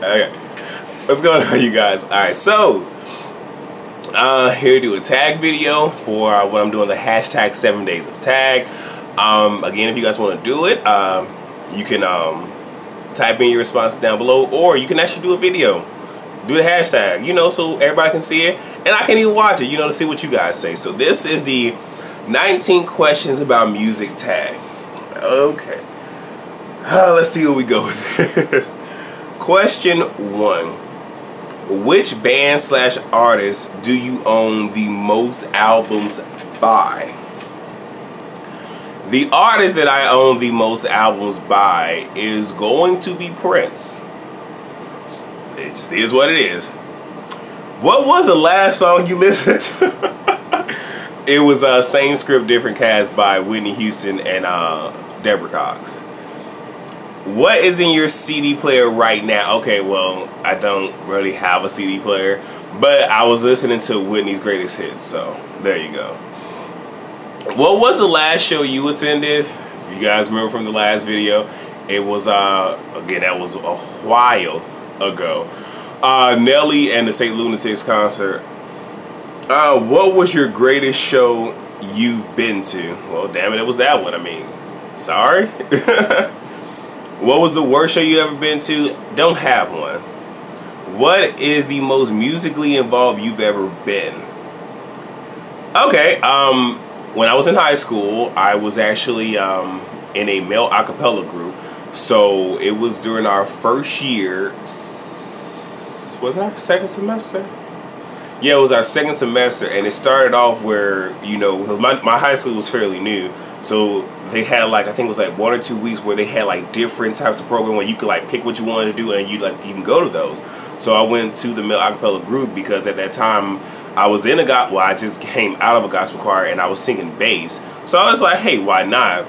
Okay. What's going on, you guys? Alright, so, uh, here to do a tag video for uh, what I'm doing, the hashtag 7 days of tag. Um, again, if you guys want to do it, um, you can um, type in your responses down below, or you can actually do a video. Do the hashtag, you know, so everybody can see it, and I can even watch it, you know, to see what you guys say. So this is the 19 questions about music tag. Okay. Uh, let's see where we go with this. Question one. Which band slash artist do you own the most albums by? The artist that I own the most albums by is going to be Prince. It just is what it is. What was the last song you listened to? it was uh, Same Script, Different Cast by Whitney Houston and uh, Deborah Cox. What is in your CD player right now? Okay, well, I don't really have a CD player, but I was listening to Whitney's greatest hits, so there you go. What was the last show you attended? If you guys remember from the last video, it was, uh, again, that was a while ago. Uh, Nelly and the St. Lunatics concert. Uh, what was your greatest show you've been to? Well, damn it, it was that one. I mean, sorry. What was the worst show you ever been to? Don't have one. What is the most musically involved you've ever been? Okay, um, when I was in high school, I was actually um, in a male a cappella group. So it was during our first year. Was it our second semester? Yeah, it was our second semester, and it started off where, you know, my, my high school was fairly new. So they had like I think it was like one or two weeks where they had like different types of program where you could like pick what you wanted to do and you like you can go to those. So I went to the male acapella group because at that time I was in a gospel. Well, I just came out of a gospel choir and I was singing bass. So I was like, hey, why not?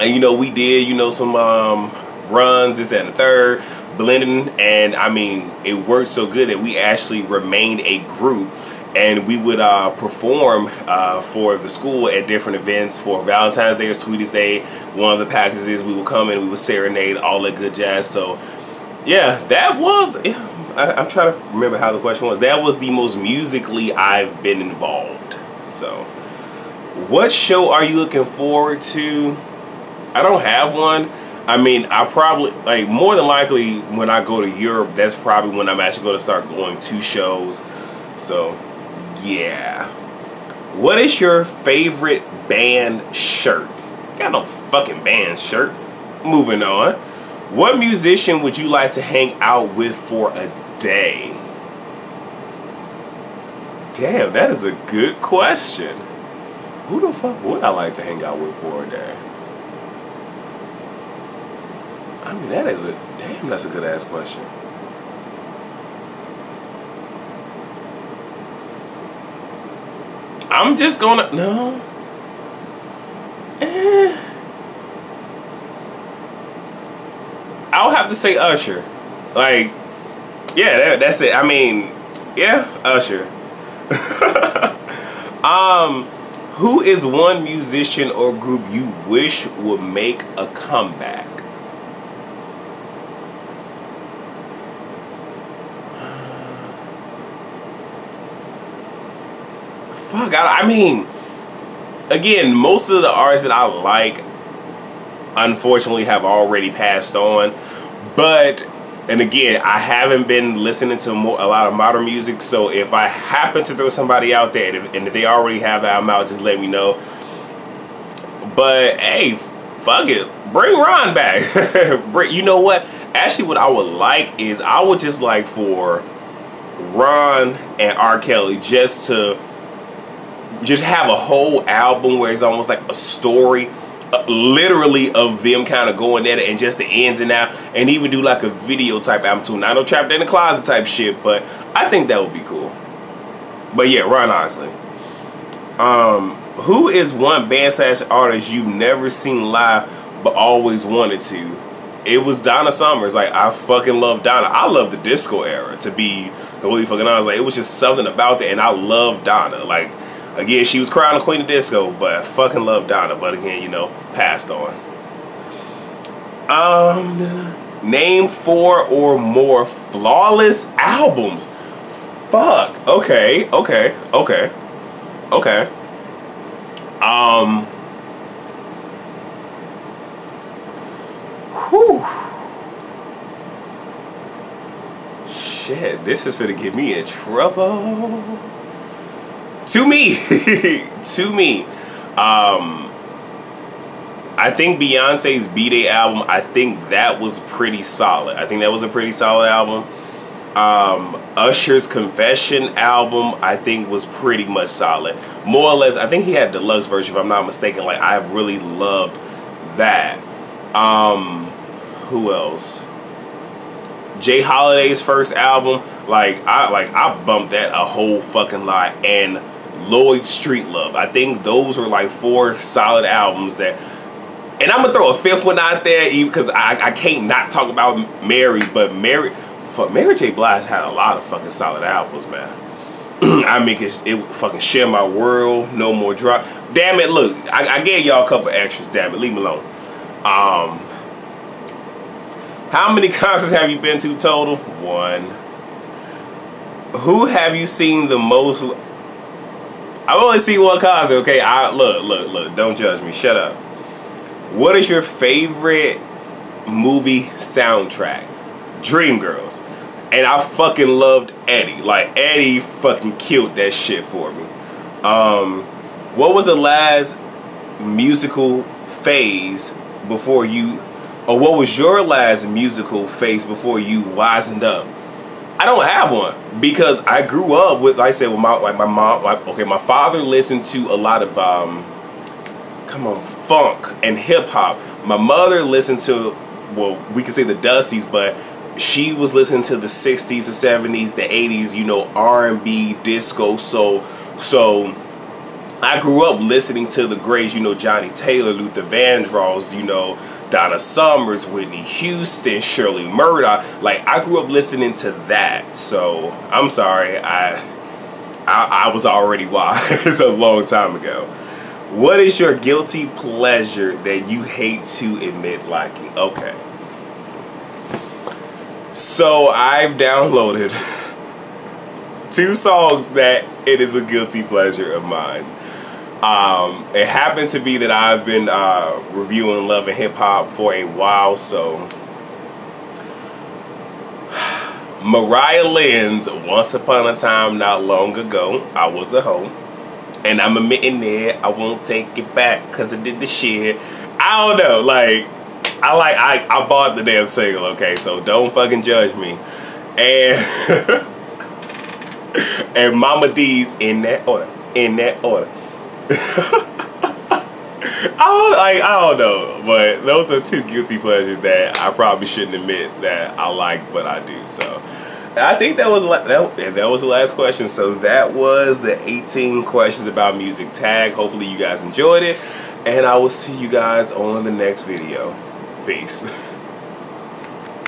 And you know we did you know some um, runs this and the third blending and I mean it worked so good that we actually remained a group and we would uh, perform uh, for the school at different events for Valentine's Day or Sweetest Day. One of the packages we would come and we would serenade all that good jazz. So yeah, that was. I, am trying to remember how the question was. That was the most musically I've been involved. So, what show are you looking forward to? I don't have one. I mean, I probably like more than likely when I go to Europe, that's probably when I'm actually going to start going to shows. So yeah. What is your favorite band shirt? Got no fucking band shirt. Moving on. What musician would you like to hang out with for a day? Damn, that is a good question. Who the fuck would I like to hang out with for a day? I mean, that is a damn. That's a good ass question. I'm just gonna no. Eh. I'll have to say Usher. Like, yeah, that, that's it. I mean, yeah, Usher. um, who is one musician or group you wish would make a comeback? Fuck, I, I mean, again, most of the artists that I like, unfortunately, have already passed on. But and again, I haven't been listening to more, a lot of modern music, so if I happen to throw somebody out there, and if, and if they already have the album out, just let me know. But hey, fuck it, bring Ron back. you know what? Actually, what I would like is I would just like for Ron and R. Kelly just to just have a whole album where it's almost like a story uh, literally of them kind of going at it and just the ins and out and even do like a video type album too. Not no trapped in the closet type shit, but I think that would be cool. But yeah, Ron Isley. Um, who is one band slash artist you've never seen live but always wanted to? It was Donna Summers. Like I fucking love Donna. I love the disco era to be completely fucking honest. Like it was just something about that and I love Donna. Like Again, she was crowned queen of disco, but I fucking love Donna. But again, you know, passed on. Um, Name four or more flawless albums. Fuck. Okay. Okay. Okay. Okay. Um. Whew. Shit, this is gonna get me in trouble. To me, to me, um, I think Beyonce's B'Day album. I think that was pretty solid. I think that was a pretty solid album. Um, Usher's Confession album, I think, was pretty much solid. More or less, I think he had deluxe version, if I'm not mistaken. Like, I really loved that. Um, who else? J. Holiday's first album, like I like I bumped that a whole fucking lot, and Lloyd Street Love. I think those were like four solid albums that. And I'm gonna throw a fifth one out there because I, I can't not talk about Mary, but Mary, fuck, Mary J. Blige had a lot of fucking solid albums, man. I mean, it, it fucking share my world, no more drop. Damn it, look, I, I gave y'all a couple extras. Damn it, leave me alone. Um, how many concerts have you been to total? One. Who have you seen the most? I've only seen one concert. Okay, I look, look, look. Don't judge me. Shut up. What is your favorite movie soundtrack? Dreamgirls. And I fucking loved Eddie. Like Eddie fucking killed that shit for me. Um, what was the last musical phase before you or what was your last musical phase before you wisened up? I don't have one because I grew up with, like I said, with my like my mom. Okay, my father listened to a lot of um, come on, funk and hip hop. My mother listened to, well, we can say the Dusties, but she was listening to the '60s, the '70s, the '80s. You know, R&B, disco, soul. So I grew up listening to the greats. You know, Johnnie Taylor, Luther Vandross. You know. Donna Summers, Whitney Houston, Shirley Murdock. Like I grew up listening to that. So I'm sorry, I I, I was already wise a long time ago. What is your guilty pleasure that you hate to admit liking? Okay. So I've downloaded two songs that it is a guilty pleasure of mine. Um, it happened to be that I've been uh, reviewing Love and Hip Hop for a while, so Mariah Lynn's Once Upon a Time Not Long Ago, I Was a Hoe. And I'm admitting that I won't take it back because I did the shit. I don't know, like, I like, I, I bought the damn single, okay, so don't fucking judge me. And, and Mama D's in that order, in that order. I don't like I don't know, but those are two guilty pleasures that I probably shouldn't admit that I like, but I do. So I think that was that that was the last question. So that was the 18 questions about music tag. Hopefully you guys enjoyed it, and I will see you guys on the next video. Peace.